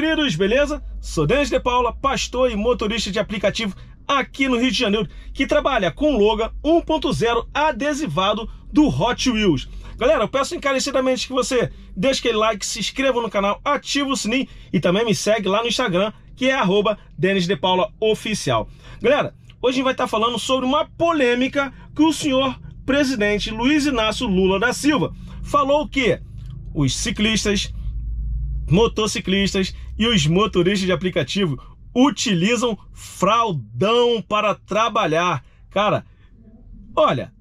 queridos, beleza? Sou Denis de Paula, pastor e motorista de aplicativo aqui no Rio de Janeiro, que trabalha com Logan 1.0 adesivado do Hot Wheels. Galera, eu peço encarecidamente que você deixe aquele like, se inscreva no canal, ative o sininho e também me segue lá no Instagram, que é arroba Denis de Paula Oficial. Galera, hoje a gente vai estar falando sobre uma polêmica que o senhor presidente Luiz Inácio Lula da Silva falou que os ciclistas, motociclistas e os motoristas de aplicativo utilizam fraldão para trabalhar. Cara, olha,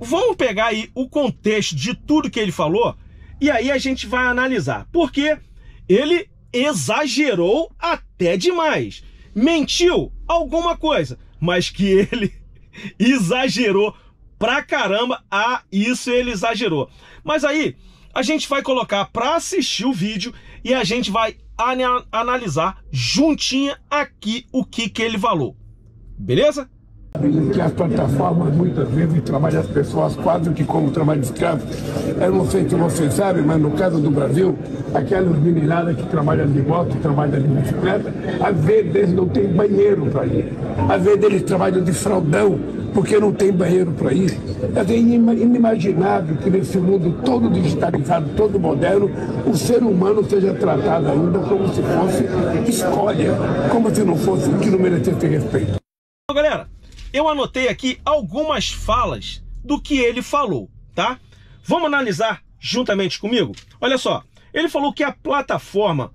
vamos pegar aí o contexto de tudo que ele falou e aí a gente vai analisar. Porque ele exagerou até demais. Mentiu alguma coisa, mas que ele exagerou pra caramba. Ah, isso ele exagerou. Mas aí a gente vai colocar para assistir o vídeo e a gente vai analisar juntinha aqui o que, que ele falou. Beleza? que as plataformas muitas vezes trabalham as pessoas quase que como trabalho escravo. Eu não sei se você sabe, mas no caso do Brasil, aquelas meninadas que trabalham de moto, trabalham de bicicleta, às vezes não têm banheiro para ir. Às vezes eles trabalham de fraldão, porque não tem banheiro para ir. É inimaginável que nesse mundo todo digitalizado, todo moderno, o ser humano seja tratado ainda como se fosse escolha, como se não fosse que não merecesse respeito. Galera, eu anotei aqui algumas falas do que ele falou, tá? Vamos analisar juntamente comigo? Olha só, ele falou que a plataforma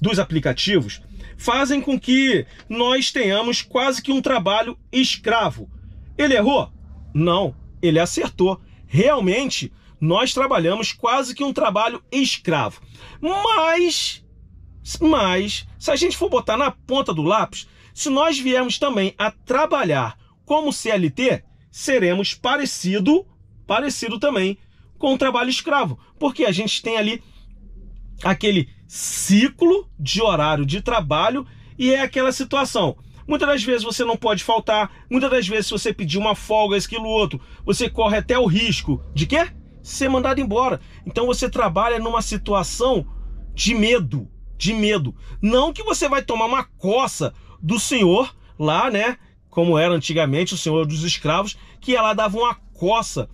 dos aplicativos fazem com que nós tenhamos quase que um trabalho escravo. Ele errou? Não, ele acertou. Realmente, nós trabalhamos quase que um trabalho escravo. Mas, mas, se a gente for botar na ponta do lápis, se nós viermos também a trabalhar como CLT, seremos parecido, parecido também com o trabalho escravo, porque a gente tem ali aquele ciclo de horário de trabalho e é aquela situação. Muitas das vezes você não pode faltar, muitas das vezes se você pedir uma folga, aquilo outro, você corre até o risco de quê? Ser mandado embora. Então você trabalha numa situação de medo, de medo. Não que você vai tomar uma coça do senhor lá, né? como era antigamente o senhor dos escravos, que ela dava uma coça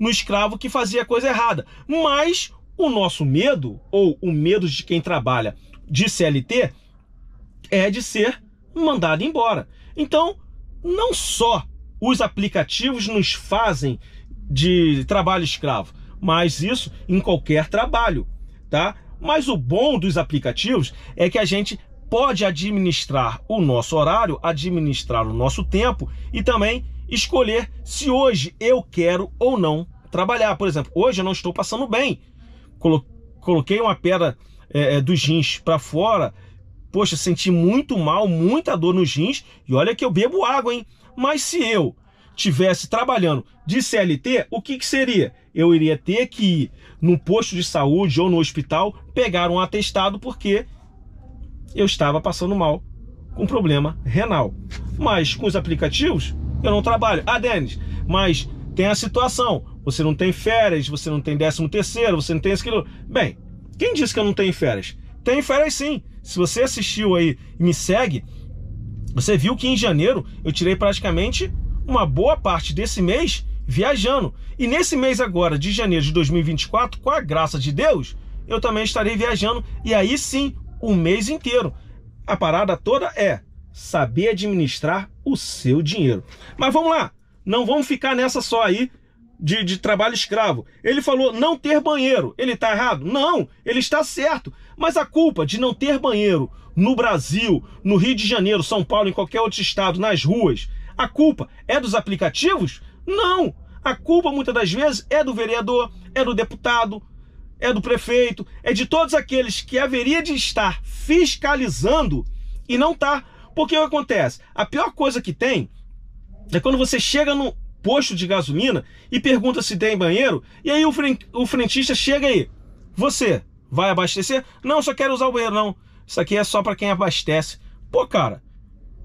no escravo que fazia coisa errada. Mas o nosso medo, ou o medo de quem trabalha de CLT, é de ser mandado embora. Então, não só os aplicativos nos fazem de trabalho escravo, mas isso em qualquer trabalho, tá? Mas o bom dos aplicativos é que a gente pode administrar o nosso horário, administrar o nosso tempo e também escolher se hoje eu quero ou não trabalhar. Por exemplo, hoje eu não estou passando bem. Coloquei uma pedra é, é dos rins para fora. Poxa, senti muito mal, muita dor nos rins. E olha que eu bebo água, hein? Mas se eu tivesse trabalhando de CLT, o que, que seria? Eu iria ter que ir no posto de saúde ou no hospital pegar um atestado porque eu estava passando mal com problema renal. Mas com os aplicativos, eu não trabalho. Ah, Denis, mas tem a situação. Você não tem férias, você não tem décimo terceiro, você não tem aquilo. Bem, quem disse que eu não tenho férias? Tem férias sim. Se você assistiu aí e me segue, você viu que em janeiro eu tirei praticamente uma boa parte desse mês viajando. E nesse mês agora, de janeiro de 2024, com a graça de Deus, eu também estarei viajando. E aí sim, o mês inteiro. A parada toda é saber administrar o seu dinheiro. Mas vamos lá, não vamos ficar nessa só aí de, de trabalho escravo. Ele falou não ter banheiro. Ele está errado? Não, ele está certo. Mas a culpa de não ter banheiro no Brasil, no Rio de Janeiro, São Paulo, em qualquer outro estado, nas ruas, a culpa é dos aplicativos? Não! A culpa muitas das vezes é do vereador, é do deputado, é do prefeito, é de todos aqueles que haveria de estar fiscalizando e não tá. Porque o que acontece? A pior coisa que tem é quando você chega no posto de gasolina e pergunta se tem banheiro, e aí o frentista chega aí. Você vai abastecer? Não, só quero usar o banheiro, não. Isso aqui é só para quem abastece. Pô, cara,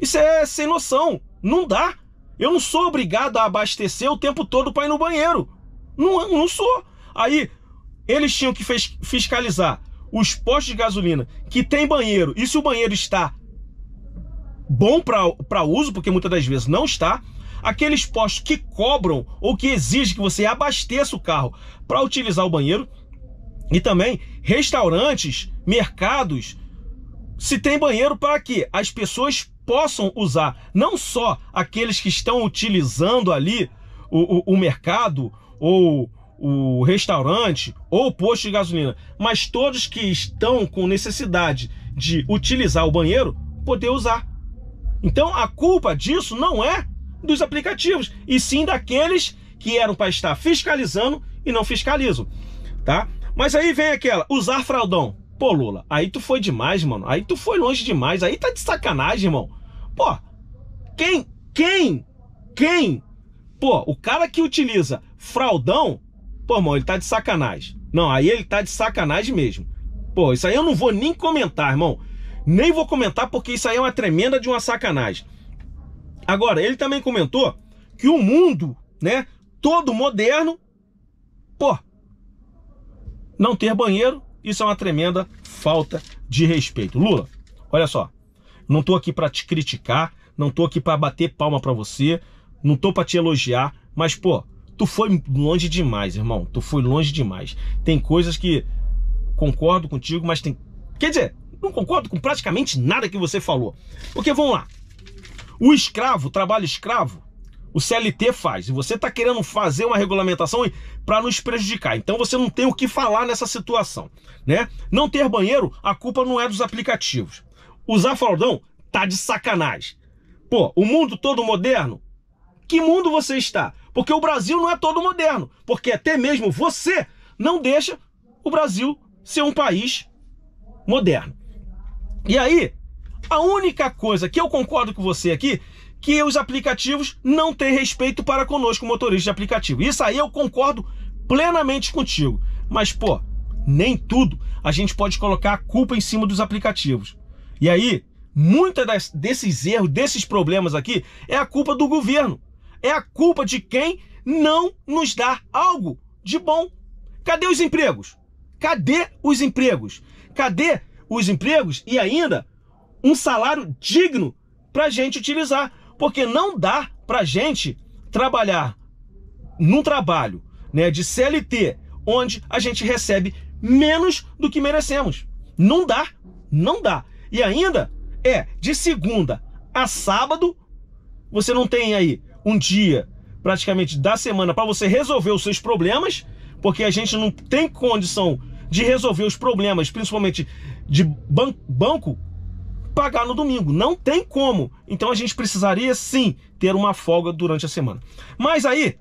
isso é sem noção. Não dá. Eu não sou obrigado a abastecer o tempo todo para ir no banheiro. Não, não sou. Aí eles tinham que fiscalizar os postos de gasolina que tem banheiro, e se o banheiro está bom para uso, porque muitas das vezes não está, aqueles postos que cobram ou que exigem que você abasteça o carro para utilizar o banheiro, e também restaurantes, mercados, se tem banheiro para que as pessoas possam usar, não só aqueles que estão utilizando ali o, o, o mercado ou o restaurante ou o posto de gasolina, mas todos que estão com necessidade de utilizar o banheiro, poder usar. Então a culpa disso não é dos aplicativos, e sim daqueles que eram para estar fiscalizando e não fiscalizam, tá? Mas aí vem aquela, usar fraldão. Pô, Lula, aí tu foi demais, mano. Aí tu foi longe demais. Aí tá de sacanagem, irmão. Pô, quem, quem, quem? Pô, o cara que utiliza fraldão, pô, irmão, ele tá de sacanagem. Não, aí ele tá de sacanagem mesmo. Pô, isso aí eu não vou nem comentar, irmão. Nem vou comentar porque isso aí é uma tremenda de uma sacanagem. Agora, ele também comentou que o mundo, né, todo moderno, pô, não ter banheiro, isso é uma tremenda falta de respeito. Lula, olha só, não tô aqui para te criticar, não tô aqui para bater palma para você, não tô para te elogiar, mas pô, tu foi longe demais, irmão. Tu foi longe demais. Tem coisas que concordo contigo, mas tem, quer dizer, não concordo com praticamente nada que você falou. Porque vamos lá. O escravo, trabalho escravo, o CLT faz. E você está querendo fazer uma regulamentação para nos prejudicar. Então você não tem o que falar nessa situação, né? Não ter banheiro, a culpa não é dos aplicativos. Usar fraldão tá de sacanagem. Pô, o mundo todo moderno? Que mundo você está? Porque o Brasil não é todo moderno. Porque até mesmo você não deixa o Brasil ser um país moderno. E aí, a única coisa que eu concordo com você aqui que os aplicativos não têm respeito para conosco, motorista de aplicativo. Isso aí eu concordo plenamente contigo. Mas, pô, nem tudo a gente pode colocar a culpa em cima dos aplicativos. E aí, muitos desses erros, desses problemas aqui, é a culpa do governo. É a culpa de quem não nos dá algo de bom. Cadê os empregos? Cadê os empregos? Cadê os empregos e ainda um salário digno para a gente utilizar? Porque não dá para gente trabalhar num trabalho né, de CLT, onde a gente recebe menos do que merecemos. Não dá, não dá. E ainda é de segunda a sábado, você não tem aí um dia praticamente da semana para você resolver os seus problemas, porque a gente não tem condição de resolver os problemas, principalmente de ban banco, pagar no domingo. Não tem como. Então a gente precisaria sim ter uma folga durante a semana. Mas aí,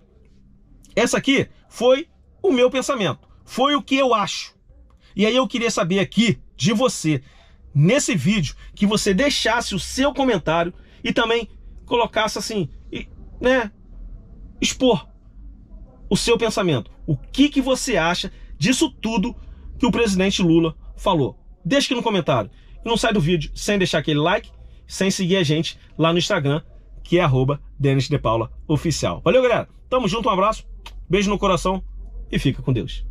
essa aqui foi o meu pensamento. Foi o que eu acho. E aí eu queria saber aqui de você, nesse vídeo, que você deixasse o seu comentário e também colocasse assim, né, expor o seu pensamento. O que, que você acha disso tudo que o presidente Lula falou? Deixa aqui no comentário. Não sai do vídeo sem deixar aquele like, sem seguir a gente lá no Instagram, que é arroba Denis de Paula Oficial. Valeu, galera. Tamo junto, um abraço, beijo no coração e fica com Deus.